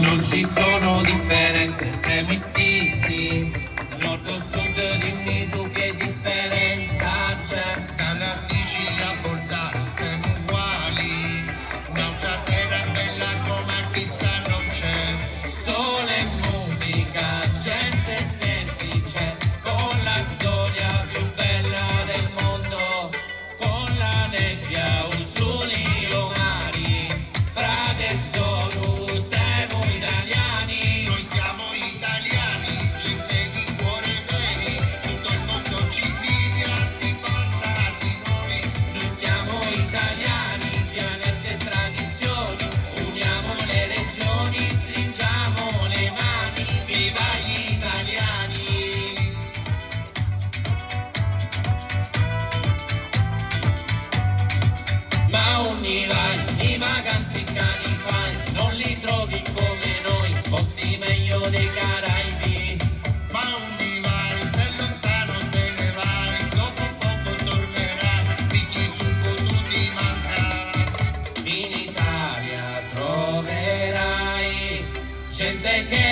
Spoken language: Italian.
Non ci sono differenze, se mi stessi, nord o sud dimmi tu ma ogni online, i vacanze in fai non li trovi come noi, posti meglio dei Caraibi. Ma ogni vai, se lontano te ne vai, dopo poco tornerai, picchi sul fottuto ti manca. In Italia troverai gente che